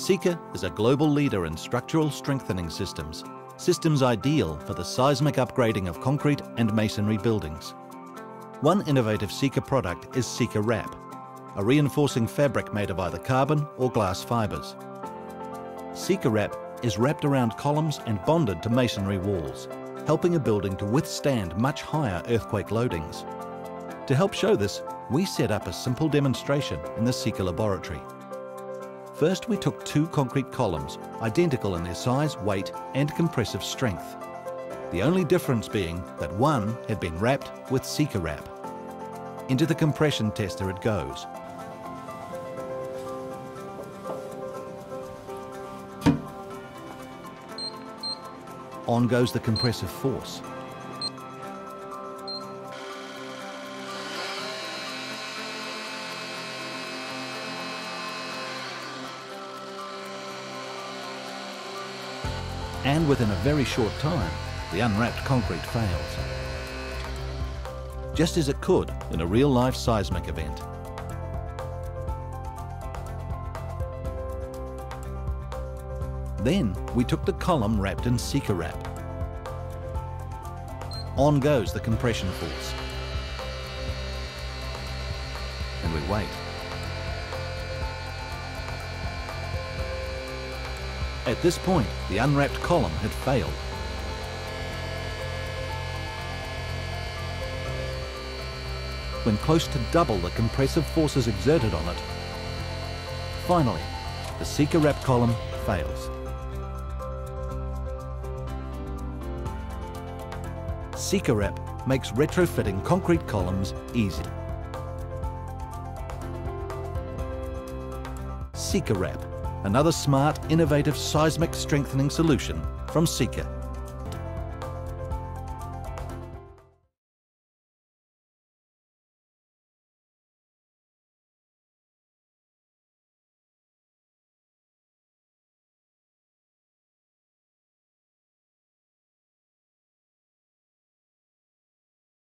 Sika is a global leader in structural strengthening systems, systems ideal for the seismic upgrading of concrete and masonry buildings. One innovative Sika product is Sika Wrap, a reinforcing fabric made of either carbon or glass fibres. Sika Wrap is wrapped around columns and bonded to masonry walls, helping a building to withstand much higher earthquake loadings. To help show this, we set up a simple demonstration in the Sika laboratory. First, we took two concrete columns, identical in their size, weight and compressive strength. The only difference being that one had been wrapped with Sika Wrap. Into the compression tester it goes. On goes the compressive force. And within a very short time, the unwrapped concrete fails. Just as it could in a real-life seismic event. Then we took the column wrapped in Sika wrap. On goes the compression force. And we wait. At this point, the unwrapped column had failed. When close to double the compressive forces exerted on it, finally, the Sika wrap column fails. Sika Wrap makes retrofitting concrete columns easy. Sika Wrap, another smart, innovative seismic strengthening solution from Sika.